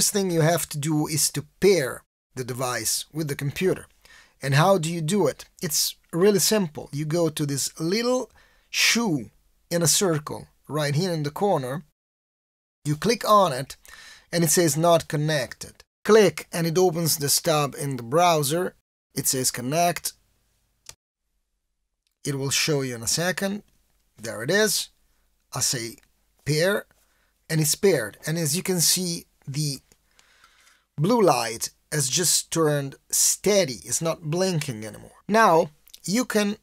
First thing you have to do is to pair the device with the computer. And how do you do it? It's really simple. You go to this little shoe in a circle right here in the corner. You click on it and it says not connected. Click and it opens the tab in the browser. It says connect. It will show you in a second. There it is. I say pair and it's paired. And as you can see, the blue light has just turned steady. It's not blinking anymore. Now you can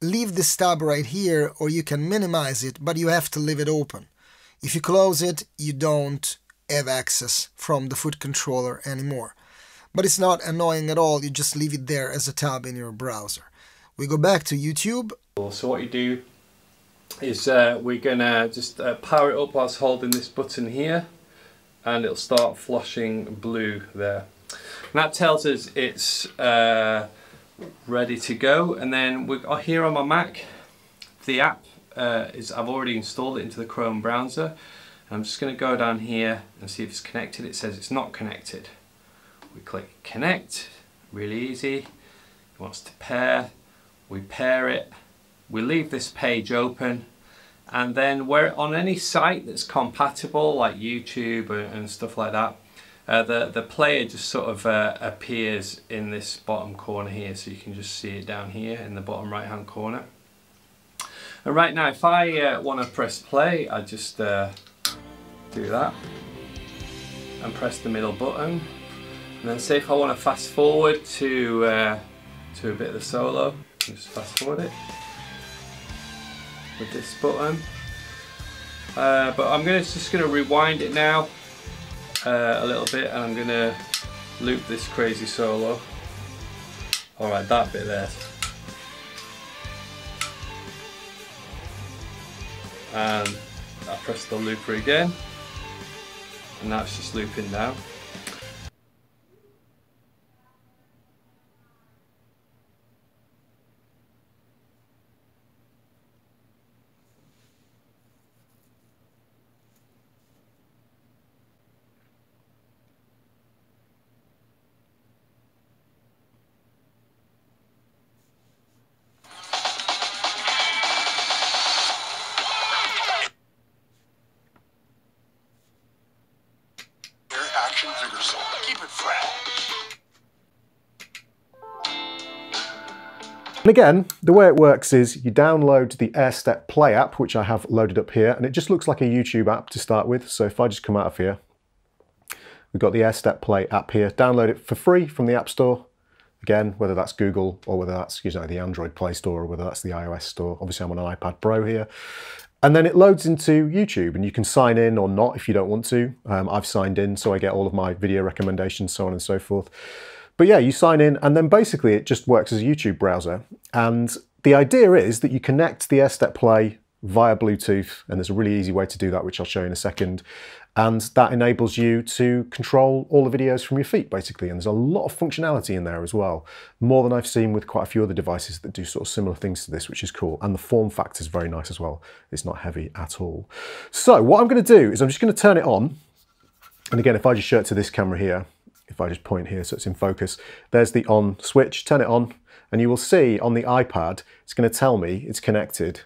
leave the tab right here or you can minimize it, but you have to leave it open. If you close it, you don't have access from the foot controller anymore. But it's not annoying at all, you just leave it there as a tab in your browser. We go back to YouTube. So what you do is uh, we're gonna just uh, power it up whilst holding this button here and it'll start flushing blue there. And that tells us it's uh, ready to go. And then we're oh, here on my Mac the app uh, is I've already installed it into the Chrome browser. I'm just going to go down here and see if it's connected. It says it's not connected. We click connect really easy. It wants to pair. We pair it. We leave this page open and then we're on any site that's compatible like YouTube and stuff like that uh, the, the player just sort of uh, appears in this bottom corner here. So you can just see it down here in the bottom right hand corner. And right now if I uh, want to press play I just uh, do that and press the middle button. And then say if I want to fast forward to, uh, to a bit of the solo just fast forward it with this button. Uh, but I'm gonna, just going to rewind it now uh, a little bit and I'm gonna loop this crazy solo. Alright, that bit there. And I press the looper again and now it's just looping down. Action. Keep it fresh. And again, the way it works is you download the AirStep Play app, which I have loaded up here, and it just looks like a YouTube app to start with. So if I just come out of here, we've got the AirStep Play app here. Download it for free from the App Store. Again, whether that's Google or whether that's you know, the Android Play Store or whether that's the iOS Store. Obviously, I'm on an iPad Pro here. And then it loads into YouTube and you can sign in or not if you don't want to. Um, I've signed in so I get all of my video recommendations, so on and so forth. But yeah, you sign in and then basically it just works as a YouTube browser. And the idea is that you connect the AirStep Play via Bluetooth and there's a really easy way to do that which I'll show you in a second. And that enables you to control all the videos from your feet basically. And there's a lot of functionality in there as well more than I've seen with quite a few other devices that do sort of similar things to this which is cool. And the form factor is very nice as well. It's not heavy at all. So what I'm going to do is I'm just going to turn it on. And again if I just show it to this camera here if I just point here so it's in focus there's the on switch. Turn it on and you will see on the iPad it's going to tell me it's connected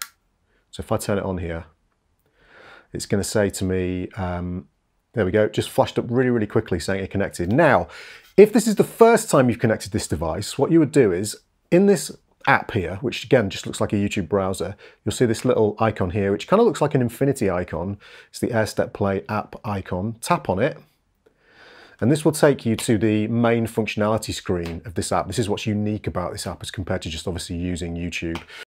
so if I turn it on here it's going to say to me, um, there we go, just flashed up really, really quickly saying it connected. Now, if this is the first time you've connected this device, what you would do is, in this app here, which again just looks like a YouTube browser, you'll see this little icon here, which kind of looks like an infinity icon. It's the AirStep Play app icon. Tap on it, and this will take you to the main functionality screen of this app. This is what's unique about this app as compared to just obviously using YouTube.